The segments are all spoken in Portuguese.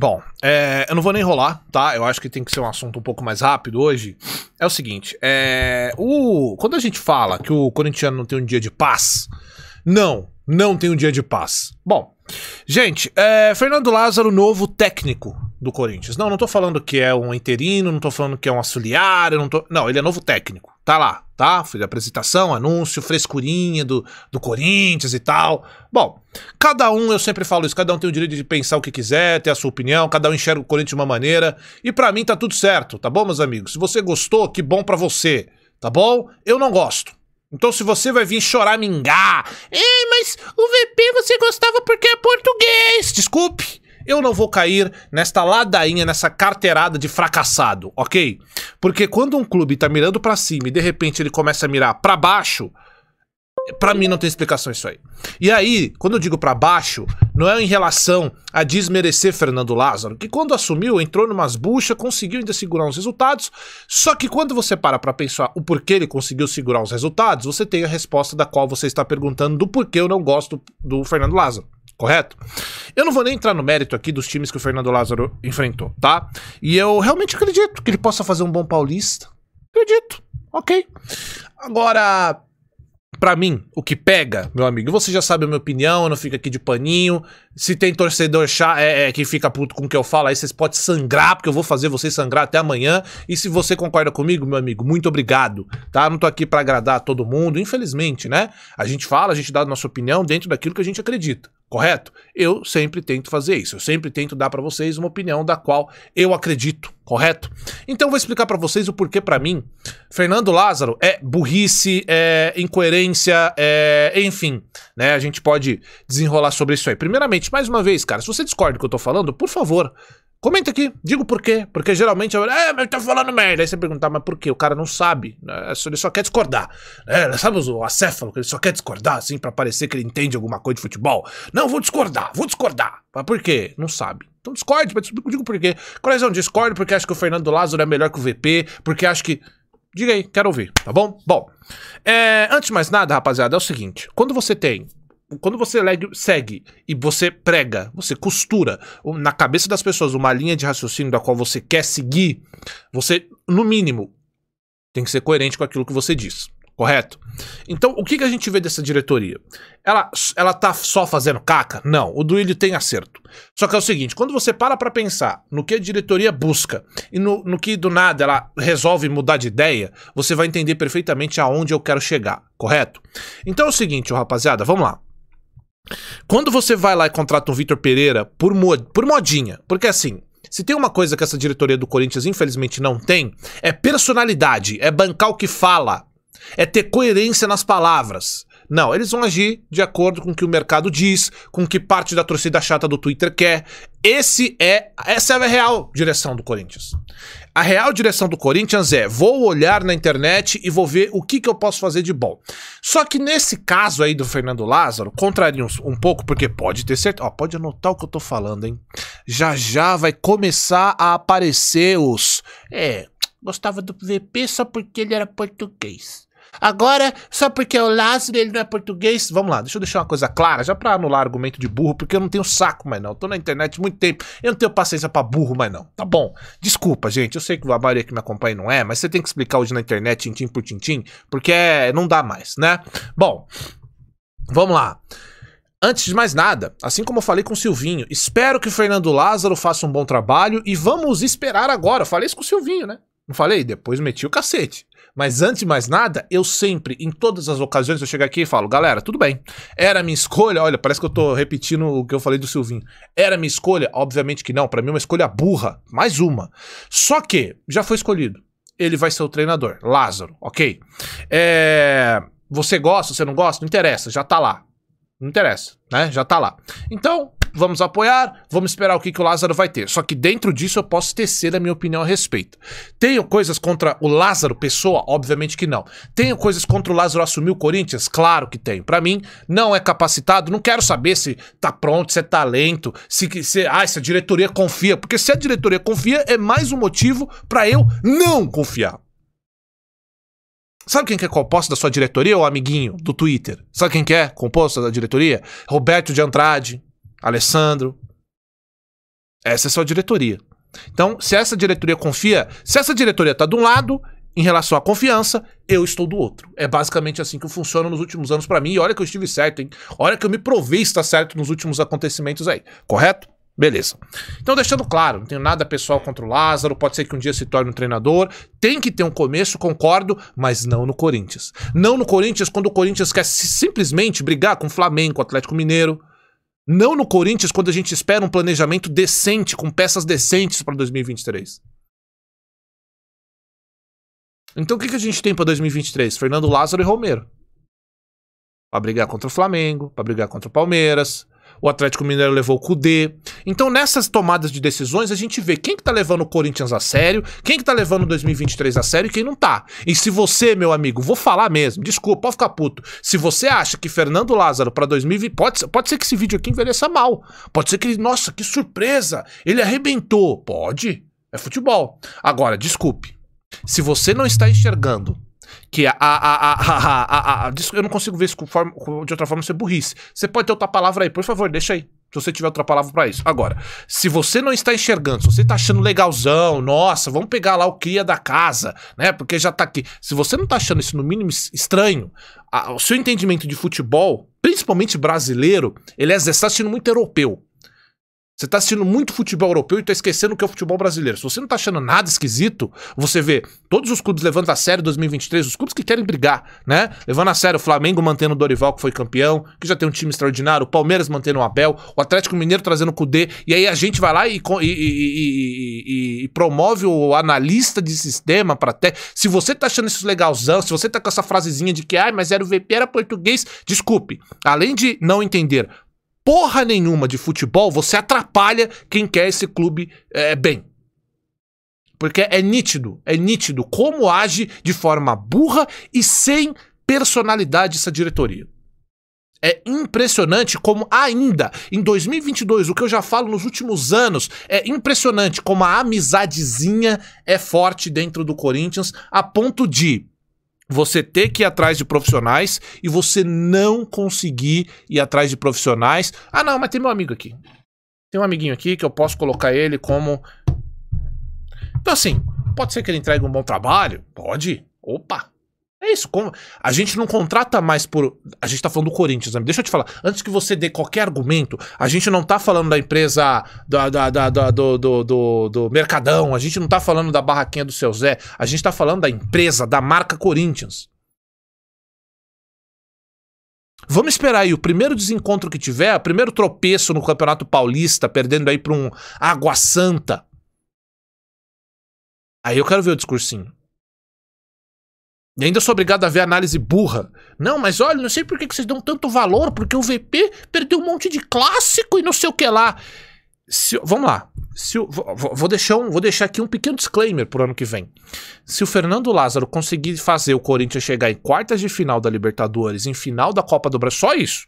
Bom, é, eu não vou nem enrolar, tá? Eu acho que tem que ser um assunto um pouco mais rápido hoje. É o seguinte, é, o, quando a gente fala que o corintiano não tem um dia de paz, não, não tem um dia de paz. Bom, gente, é, Fernando Lázaro, novo técnico do Corinthians. Não, não tô falando que é um interino, não tô falando que é um auxiliar, não tô... Não, ele é novo técnico. Tá lá, tá? Foi apresentação, anúncio, frescurinha do, do Corinthians e tal. Bom, cada um, eu sempre falo isso, cada um tem o direito de pensar o que quiser, ter a sua opinião, cada um enxerga o Corinthians de uma maneira. E para mim tá tudo certo, tá bom, meus amigos? Se você gostou, que bom para você, tá bom? Eu não gosto. Então, se você vai vir choramingar, ei, mas o VP você gostava porque é português. Desculpe, eu não vou cair nesta ladainha, nessa carteirada de fracassado, ok? Porque quando um clube tá mirando para cima e de repente ele começa a mirar para baixo, para mim não tem explicação isso aí. E aí, quando eu digo para baixo, não é em relação a desmerecer Fernando Lázaro, que quando assumiu, entrou numas buchas, conseguiu ainda segurar uns resultados, só que quando você para para pensar o porquê ele conseguiu segurar os resultados, você tem a resposta da qual você está perguntando do porquê eu não gosto do Fernando Lázaro correto? Eu não vou nem entrar no mérito aqui dos times que o Fernando Lázaro enfrentou, tá? E eu realmente acredito que ele possa fazer um bom paulista. Acredito, ok. Agora, para mim, o que pega, meu amigo, você já sabe a minha opinião, eu não fico aqui de paninho. Se tem torcedor chá, é, é, que fica puto com o que eu falo, aí vocês podem sangrar, porque eu vou fazer vocês sangrar até amanhã. E se você concorda comigo, meu amigo, muito obrigado, tá? Não tô aqui para agradar todo mundo, infelizmente, né? A gente fala, a gente dá a nossa opinião dentro daquilo que a gente acredita correto? Eu sempre tento fazer isso, eu sempre tento dar para vocês uma opinião da qual eu acredito, correto? Então vou explicar para vocês o porquê para mim Fernando Lázaro é burrice, é incoerência, é, enfim, né? A gente pode desenrolar sobre isso aí. Primeiramente, mais uma vez, cara, se você discorda do que eu tô falando, por favor, Comenta aqui, digo por quê. Porque geralmente eu. É, mas tá falando merda. Aí você perguntar, mas por quê? O cara não sabe. Né? Ele só quer discordar. É, sabe o acéfalo, que ele só quer discordar, assim, para parecer que ele entende alguma coisa de futebol? Não, vou discordar, vou discordar. Mas por quê? Não sabe. Então discorde, mas digo por quê. Coração, discorde porque acho que o Fernando Lázaro é melhor que o VP, porque acho que. Diga aí, quero ouvir, tá bom? Bom, é, antes de mais nada, rapaziada, é o seguinte: quando você tem quando você segue e você prega, você costura na cabeça das pessoas uma linha de raciocínio da qual você quer seguir, você, no mínimo, tem que ser coerente com aquilo que você diz. Correto? Então, o que, que a gente vê dessa diretoria? Ela, ela tá só fazendo caca? Não, o Duílio tem acerto. Só que é o seguinte, quando você para pra pensar no que a diretoria busca e no, no que do nada ela resolve mudar de ideia, você vai entender perfeitamente aonde eu quero chegar, correto? Então é o seguinte, rapaziada, vamos lá. Quando você vai lá e contrata um Vitor Pereira por, mod, por modinha, porque assim, se tem uma coisa que essa diretoria do Corinthians infelizmente não tem, é personalidade, é bancar o que fala, é ter coerência nas palavras. Não, eles vão agir de acordo com o que o mercado diz, com o que parte da torcida chata do Twitter quer. Esse é, essa é a real direção do Corinthians. A real direção do Corinthians é: vou olhar na internet e vou ver o que, que eu posso fazer de bom. Só que nesse caso aí do Fernando Lázaro, contraria um, pouco, porque pode ter certeza. Ó, pode anotar o que eu tô falando, hein? Já já vai começar a aparecer os. É, gostava do VP só porque ele era português. Agora, só porque é o Lázaro ele não é português. Vamos lá, deixa eu deixar uma coisa clara, já pra anular argumento de burro, porque eu não tenho saco mais não. Eu tô na internet muito tempo, eu não tenho paciência pra burro mais não. Tá bom. Desculpa, gente, eu sei que a maioria que me acompanha não é, mas você tem que explicar hoje na internet, tintim por tintim, porque é, não dá mais, né? Bom, vamos lá. Antes de mais nada, assim como eu falei com o Silvinho, espero que o Fernando Lázaro faça um bom trabalho e vamos esperar agora. falei isso com o Silvinho, né? Não falei? Depois meti o cacete. Mas antes de mais nada, eu sempre, em todas as ocasiões, eu chego aqui e falo, galera, tudo bem. Era minha escolha, olha, parece que eu tô repetindo o que eu falei do Silvinho. Era minha escolha? Obviamente que não. Para mim é uma escolha burra. Mais uma. Só que já foi escolhido. Ele vai ser o treinador. Lázaro, ok? É... Você gosta, você não gosta? Não interessa, já tá lá. Não interessa, né? Já tá lá. Então, vamos apoiar, vamos esperar o que, que o Lázaro vai ter. Só que dentro disso eu posso tecer a minha opinião a respeito. Tenho coisas contra o Lázaro, pessoa? Obviamente que não. Tenho coisas contra o Lázaro assumir o Corinthians? Claro que tenho. Para mim, não é capacitado, não quero saber se tá pronto, se é talento, se, se, ah, se a diretoria confia. Porque se a diretoria confia, é mais um motivo para eu não confiar. Sabe quem que é composto da sua diretoria, o amiguinho do Twitter? Sabe quem que é composto da diretoria? Roberto de Andrade, Alessandro. Essa é sua diretoria. Então, se essa diretoria confia, se essa diretoria tá de um lado, em relação à confiança, eu estou do outro. É basicamente assim que funciona nos últimos anos para mim. E olha que eu estive certo, hein? Olha que eu me provei estar certo nos últimos acontecimentos aí. Correto? Beleza. Então, deixando claro, não tenho nada pessoal contra o Lázaro, pode ser que um dia se torne um treinador, tem que ter um começo, concordo, mas não no Corinthians. Não no Corinthians quando o Corinthians quer simplesmente brigar com o Flamengo, com o Atlético Mineiro. Não no Corinthians quando a gente espera um planejamento decente, com peças decentes para 2023. Então o que, que a gente tem para 2023? Fernando Lázaro e Romero. Para brigar contra o Flamengo, para brigar contra o Palmeiras, o Atlético Mineiro levou o Cudê. Então, nessas tomadas de decisões, a gente vê quem que tá levando o Corinthians a sério, quem que tá levando o 2023 a sério e quem não tá. E se você, meu amigo, vou falar mesmo, desculpa, pode ficar puto. Se você acha que Fernando Lázaro para 2020, pode, pode ser que esse vídeo aqui envelheça mal. Pode ser que nossa, que surpresa, ele arrebentou. Pode, é futebol. Agora, desculpe. Se você não está enxergando que a, a, a, a, eu não consigo ver isso de outra forma ser burrice. Você pode ter outra palavra aí, por favor, deixa aí. Se você tiver outra palavra para isso. Agora, se você não está enxergando, se você está achando legalzão, nossa, vamos pegar lá o cria da casa, né? Porque já tá aqui. Se você não está achando isso no mínimo estranho, o seu entendimento de futebol, principalmente brasileiro, ele é, está assistindo muito europeu. Você tá assistindo muito futebol europeu e tá esquecendo o que é o futebol brasileiro. Se você não tá achando nada esquisito, você vê todos os clubes levando a sério 2023, os clubes que querem brigar, né? Levando a sério o Flamengo mantendo o Dorival, que foi campeão, que já tem um time extraordinário, o Palmeiras mantendo o Abel, o Atlético Mineiro trazendo o Cudê, e aí a gente vai lá e, e, e, e promove o analista de sistema para até. Se você tá achando isso legalzão, se você tá com essa frasezinha de que, ai, mas era o VP, era português, desculpe. Além de não entender porra nenhuma de futebol, você atrapalha quem quer esse clube é, bem. Porque é nítido, é nítido como age de forma burra e sem personalidade essa diretoria. É impressionante como ainda em 2022, o que eu já falo nos últimos anos, é impressionante como a amizadezinha é forte dentro do Corinthians a ponto de você ter que ir atrás de profissionais e você não conseguir ir atrás de profissionais. Ah, não, mas tem meu amigo aqui. Tem um amiguinho aqui que eu posso colocar ele como. Então, assim, pode ser que ele entregue um bom trabalho? Pode. Opa, é isso. A gente não contrata mais por. A gente tá falando do Corinthians, né? Deixa eu te falar. Antes que você dê qualquer argumento, a gente não tá falando da empresa da, da, da do, do, do, do, Mercadão, a gente não tá falando da barraquinha do seu Zé, a gente tá falando da empresa, da marca Corinthians. Vamos esperar aí o primeiro desencontro que tiver, o primeiro tropeço no Campeonato Paulista, perdendo aí pra um Água Santa. Aí eu quero ver o discursinho. E ainda sou obrigado a ver análise burra. Não, mas olha, não sei por que vocês dão tanto valor, porque o VP perdeu um monte de clássico e não sei o que lá. Se, vamos lá. Se, vou, deixar um, vou deixar aqui um pequeno disclaimer pro ano que vem. Se o Fernando Lázaro conseguir fazer o Corinthians chegar em quartas de final da Libertadores, em final da Copa do Brasil, só isso.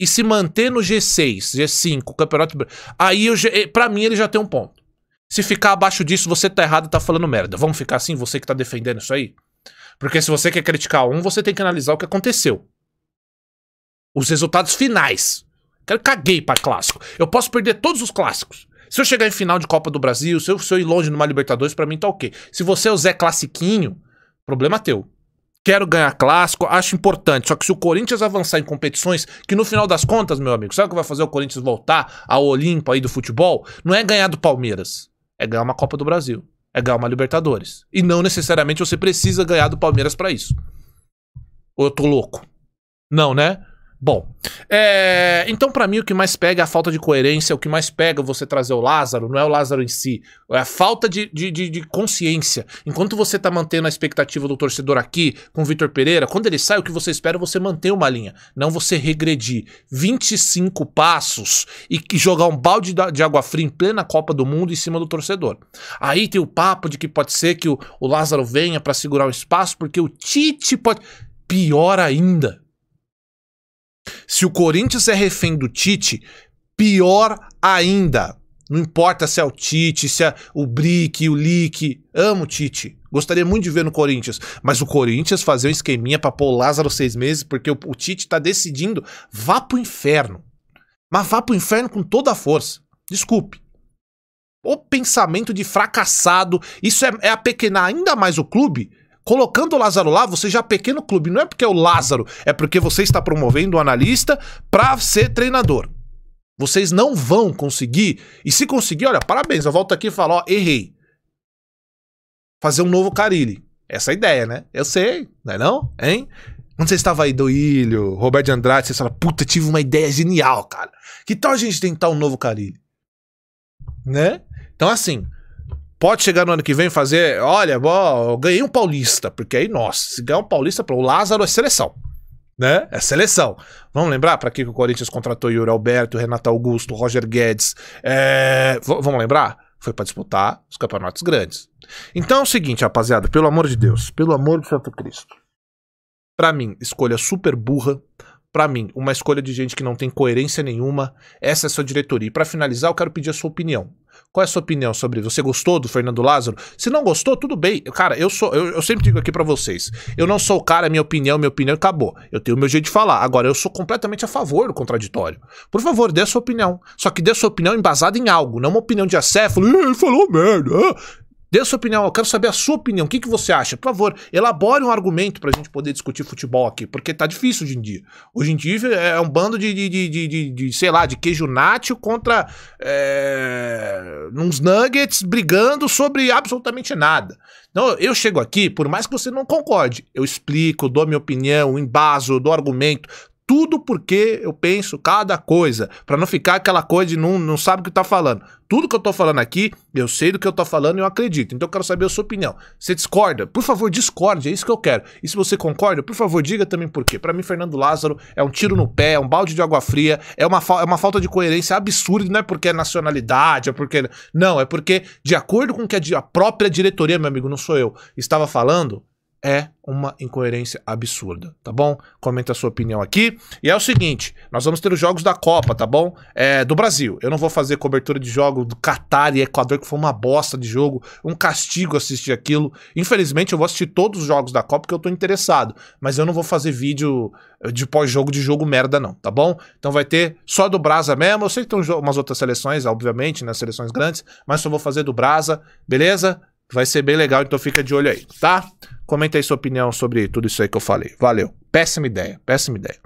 E se manter no G6, G5, Campeonato Aí, para mim, ele já tem um ponto. Se ficar abaixo disso, você tá errado tá falando merda. Vamos ficar assim, você que tá defendendo isso aí? Porque se você quer criticar um, você tem que analisar o que aconteceu. Os resultados finais. Quero caguei para clássico. Eu posso perder todos os clássicos. Se eu chegar em final de Copa do Brasil, se eu, se eu ir longe numa Libertadores, para mim tá ok. Se você é o Zé Classiquinho, problema teu. Quero ganhar clássico, acho importante. Só que se o Corinthians avançar em competições, que no final das contas, meu amigo, sabe o que vai fazer o Corinthians voltar ao Olimpo aí do futebol? Não é ganhar do Palmeiras, é ganhar uma Copa do Brasil é ganhar uma Libertadores. E não necessariamente você precisa ganhar do Palmeiras para isso. Ou eu tô louco? Não, né? Bom, é, então para mim o que mais pega é a falta de coerência, o que mais pega você trazer o Lázaro, não é o Lázaro em si, é a falta de, de, de, de consciência. Enquanto você tá mantendo a expectativa do torcedor aqui com o Vitor Pereira, quando ele sai, o que você espera é você manter uma linha, não você regredir 25 passos e, jogar um balde de água fria em plena Copa do Mundo em cima do torcedor. Aí tem o papo de que pode ser que o, o Lázaro venha para segurar o espaço, porque o Tite pode. Pior ainda se o Corinthians é refém do Tite, pior ainda. Não importa se é o Tite, se é o Brick, o Lick. Amo o Tite. Gostaria muito de ver no Corinthians. Mas o Corinthians fazer um esqueminha pra pôr o Lázaro seis meses, porque o, o Tite tá decidindo, vá pro inferno. Mas vá pro inferno com toda a força. Desculpe. O pensamento de fracassado. Isso é, é apequenar ainda mais o clube. Colocando o Lázaro lá, você já pequeno o clube. Não é porque é o Lázaro, é porque você está promovendo o analista para ser treinador. Vocês não vão conseguir. E se conseguir, olha, parabéns. Eu volto aqui e falo, ó, errei. Fazer um novo Carilli. Essa é a ideia, né? Eu sei, não é não? Hein? Quando você estava aí do Ilho, Roberto de Andrade, você fala, puta, tive uma ideia genial, cara. Que tal a gente tentar um novo Carilli? Né? Então, assim, pode chegar no ano que vem e fazer, olha, ó, ganhei um paulista, porque aí, nossa, se ganhar um paulista o Lázaro é seleção. Né? É seleção. Vamos lembrar para que o Corinthians contratou Yuri Alberto, Renato Augusto, Roger Guedes. É... Vamos lembrar? Foi para disputar os campeonatos grandes. Então é o seguinte, rapaziada, pelo amor de Deus, pelo amor de Santo Cristo. Para mim, escolha super burra. Para mim, uma escolha de gente que não tem coerência nenhuma. Essa é a sua diretoria. E para finalizar, eu quero pedir a sua opinião. Qual é a sua opinião sobre você gostou do Fernando Lázaro? Se não gostou, tudo bem. Cara, eu sou eu, eu sempre digo aqui para vocês, eu não sou o cara, minha opinião, minha opinião acabou. Eu tenho o meu jeito de falar. Agora eu sou completamente a favor do contraditório. Por favor, dê a sua opinião. Só que dê a sua opinião embasada em algo, não uma opinião de acéfalo. Ele falou merda. Dê a sua opinião, eu quero saber a sua opinião. O que, que você acha? Por favor, elabore um argumento pra gente poder discutir futebol aqui, porque tá difícil hoje em dia. Hoje em dia é um bando de, de, de, de, de, sei lá, de queijo nacho contra é, uns nuggets brigando sobre absolutamente nada. Então, eu chego aqui, por mais que você não concorde, eu explico, dou minha opinião, embaso, dou argumento, tudo porque eu penso cada coisa, para não ficar aquela coisa de não, não sabe o que tá falando. Tudo que eu tô falando aqui, eu sei do que eu tô falando e eu acredito. Então eu quero saber a sua opinião. Você discorda? Por favor, discorde, é isso que eu quero. E se você concorda, por favor, diga também por quê. Para mim, Fernando Lázaro é um tiro no pé, é um balde de água fria, é uma, é uma falta de coerência absurda, não é porque é nacionalidade, é porque... Não, é porque, de acordo com o que a própria diretoria, meu amigo, não sou eu, estava falando, é uma incoerência absurda, tá bom? Comenta a sua opinião aqui. E é o seguinte, nós vamos ter os jogos da Copa, tá bom? É, do Brasil. Eu não vou fazer cobertura de jogo do Catar e Equador, que foi uma bosta de jogo, um castigo assistir aquilo. Infelizmente, eu vou assistir todos os jogos da Copa porque eu tô interessado, mas eu não vou fazer vídeo de pós-jogo de jogo merda não, tá bom? Então vai ter só do Brasa mesmo. Eu sei que tem umas outras seleções, obviamente, né, seleções grandes, mas só vou fazer do Brasa, beleza? Vai ser bem legal, então fica de olho aí, tá? Comenta aí sua opinião sobre tudo isso aí que eu falei. Valeu. Péssima ideia, péssima ideia.